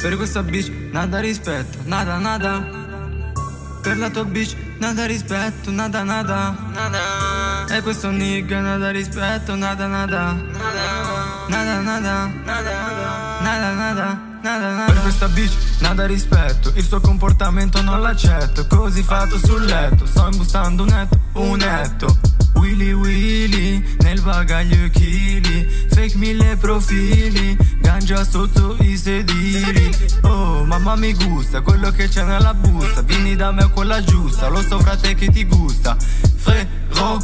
Per questa bitch nada rispetto, nada nada. Per la tua bitch nada rispetto, nada nada. Nada E questo nigga nada rispetto, nada nada. Nada nada. Nada nada Nada nada. Per questa bitch nada rispetto. Il suo comportamento non l'accetto. Così fatto sul letto. Sto imbustando un netto, un netto Willy Willy Nel bagaglio chili. Fake mille profili Gangia sotto i sedili. Oh mamma mi gusta Quello che c'è nella busta. Vieni da me quella giusta Lo so frate che ti gusta. Frero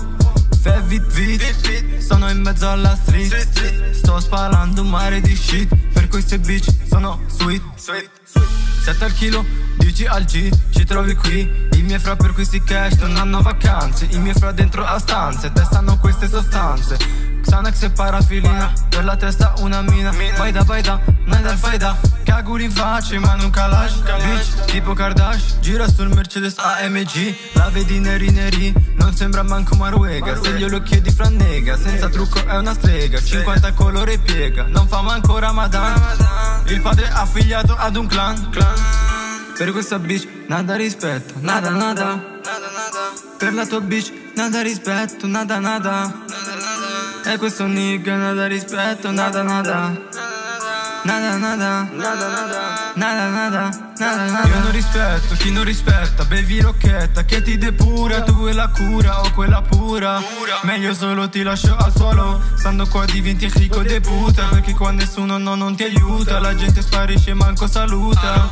Fai vit vit Sono in mezzo alla street. Sto sparando un mare di shit queste bitch sono sweet 7 al chilo, 10 al G, ci trovi qui. I miei fra per questi cash non hanno vacanze I miei fra dentro a stanze, testano queste sostanze Xanax e parafilina, per la testa una mina. Vai da vai da, non dal fai da Caguri in faccia ma non calash Bitch, tipo Kardashian. Gira sul Mercedes AMG La vedi neri neri, non sembra manco Maruega. Se glielo chiedi fra nega, senza trucco è una strega. 50 colore piega, non fa manco Ramadan. Il padre affiliato ad un clan. Per questa bitch nada rispetto, nada nada. Per la tua bitch nada rispetto, nada nada e questo nigga nada rispetto, nada nada. Nada nada. Nada nada. Nada nada. Io non rispetto chi non rispetta Bevi rocchetta che ti depura Tu vuoi la cura o quella pura. Meglio solo ti lascio al suolo Stando qua diventi ricco de puta Perché qua nessuno no, non ti aiuta. La gente sparisce manco saluta.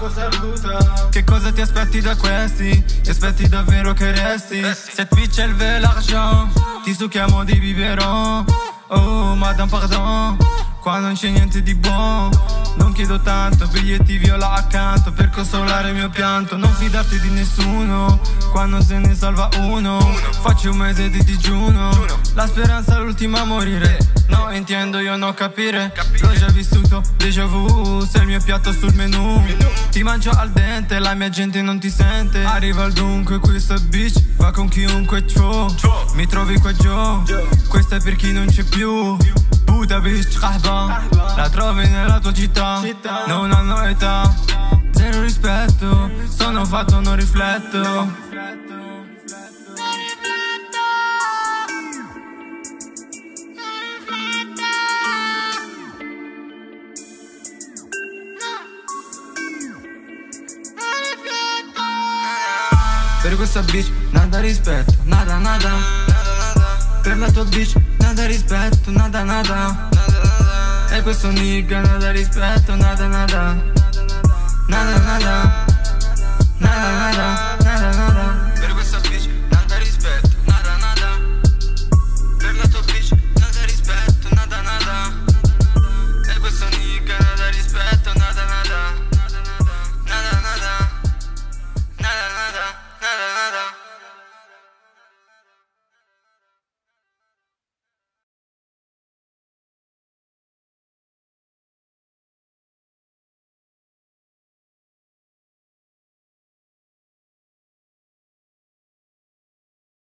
Che cosa ti aspetti da questi? Ti aspetti davvero che resti? Se Twitch è il l'argent Ti succhiamo di biberon Oh madame pardon. Qua non c'è niente di buono Non chiedo tanto, biglietti viola accanto Per consolare il mio pianto. Non fidarti di nessuno Quando se ne salva uno. Faccio un mese di digiuno La speranza è l'ultima a morire. No, intendo io non capire L'ho già vissuto, déjà vu. Sei il mio piatto sul menù Ti mangio al dente, la mia gente non ti sente. Arriva al dunque, questa bitch Va con chiunque ciò. Mi trovi qua giù Questa è per chi non c'è più Puta bitch rahba La trovi nella tua città. Non hanno età Zero rispetto. Sono fatto, non rifletto. Per questa bitch nada rispetto, nada nada la tua bitch nada rispetto, nada nada. E questo nigga nada rispetto, nada nada. Nada nada. Nada nada